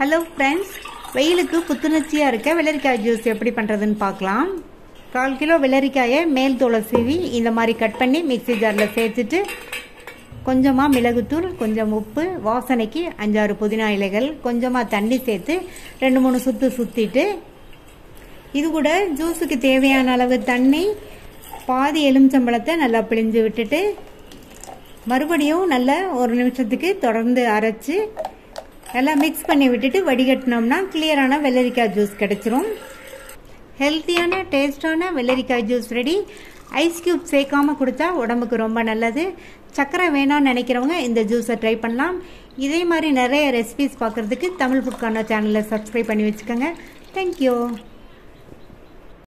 Hello friends வெயிலுக்கு புத்துணர்ச்சியாக இருக்க வெள்ளரிக்காய் ஜூஸ் எப்படி பண்ணுறதுன்னு பார்க்கலாம். கால் கிலோ வெள்ளரிக்காயை மேல் தோலை சீவி இந்த மாதிரி கட் பண்ணி மிக்ஸி ஜாரில் சேர்த்துட்டு கொஞ்சமாக மிளகுத்தூள் கொஞ்சம் உப்பு வாசனைக்கு அஞ்சாறு புதினா இலைகள் கொஞ்சமாக தண்ணி சேர்த்து ரெண்டு மூணு சுற்று சுற்றிட்டு இது கூட ஜூஸுக்கு தேவையான அளவு தண்ணி பாதி எலுமிச்சம்பழத்தை நல்லா பிழிஞ்சு விட்டுட்டு மறுபடியும் நல்லா ஒரு நிமிஷத்துக்கு தொடர்ந்து அரைச்சி நல்லா மிக்ஸ் பண்ணி விட்டுட்டு வடிகட்டினோம்னா கிளியரான வெள்ளரிக்காய் ஜூஸ் கிடைச்சிரும். ஹெல்த்தியான டேஸ்டான வெள்ளரிக்காய் ஜூஸ் ரெடி ஐஸ் கியூப் சேர்க்காமல் குடித்தா உடம்புக்கு ரொம்ப நல்லது. சக்கரை வேணாம்னு நினைக்கிறவங்க இந்த ஜூஸை ட்ரை பண்ணலாம். இதே மாதிரி நிறைய ரெசிபிஸ் பார்க்குறதுக்கு தமிழ் ஃபுட்கான சேனலை சப்ஸ்கிரைப் பண்ணி வச்சுக்கோங்க. தேங்க்யூ